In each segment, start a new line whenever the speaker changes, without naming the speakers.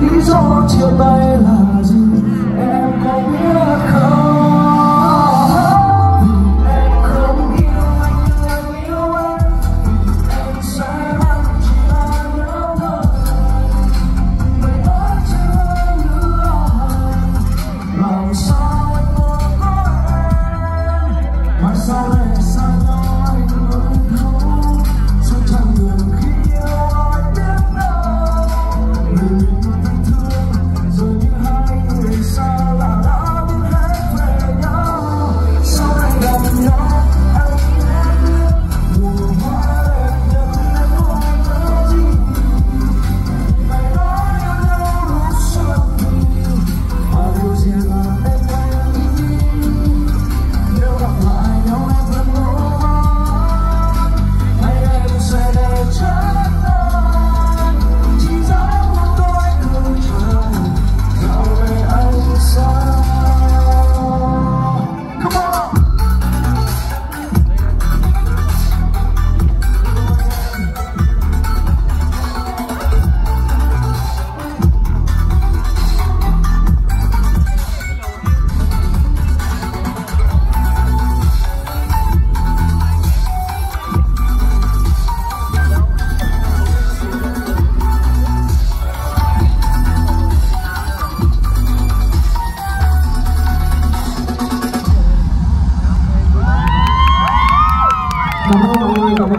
lý do chia tay là gì? Em có biết không? Vì em không yêu anh em yêu em, vì em sai lầm chỉ là nhớ thôi vậy ở chưa nữa làm sao anh có em? Mà sao lại xa nhau? anh
ơi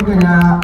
大家。